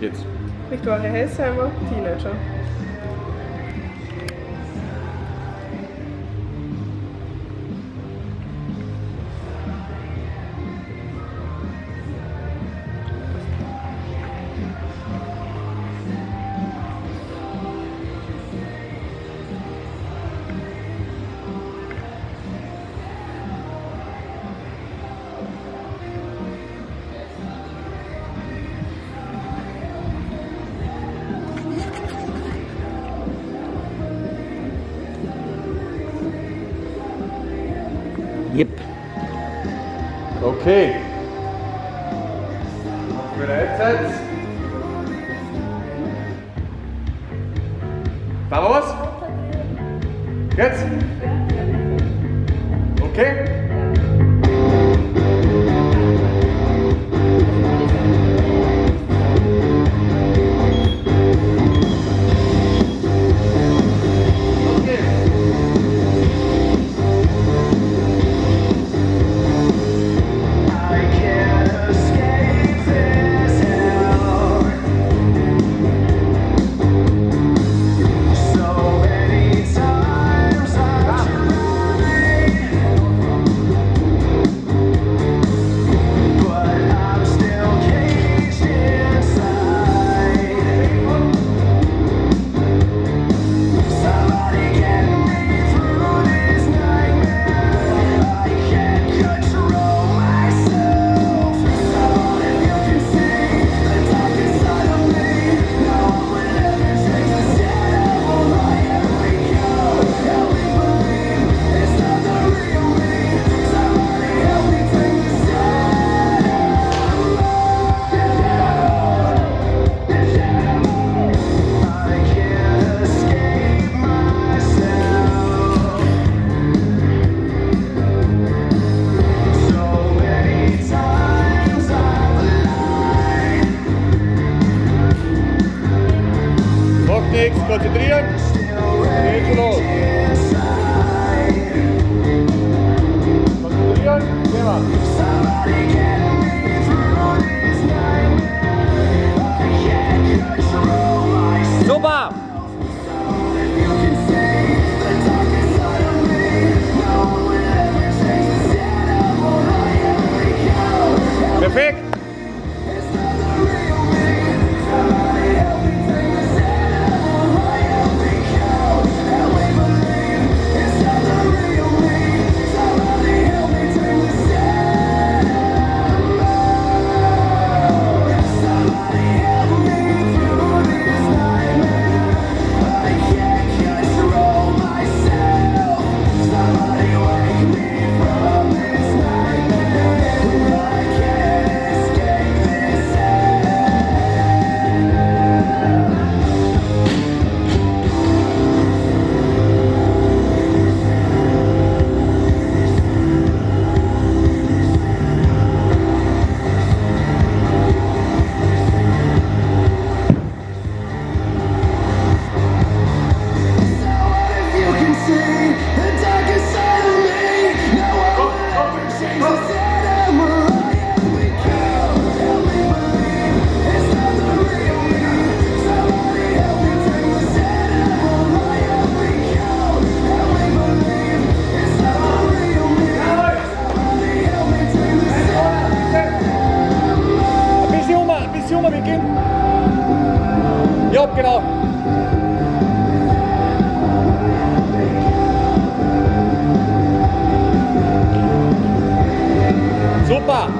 Jetzt. Victoria Hessheimer, Teenager. Okay. Bereitseits? Machen wir was? Jetzt? Okay. genau. Super.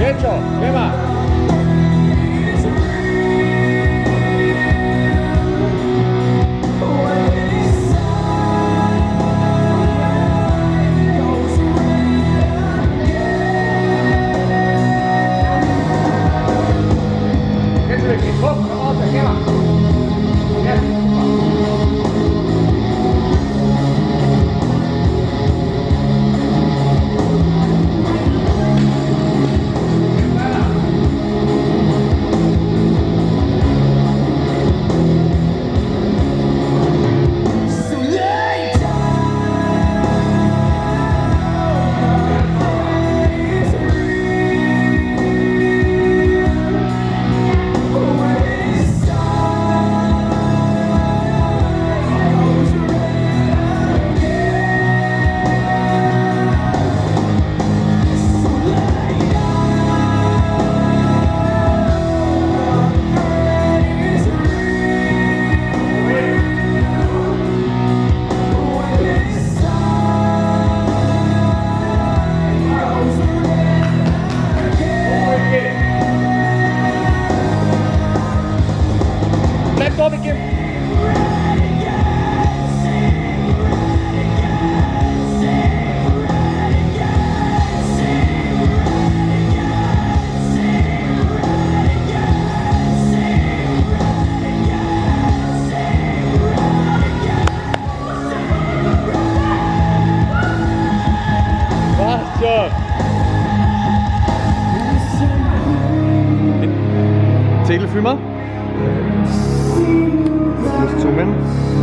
Derecho, get va? Ich muss zoomen.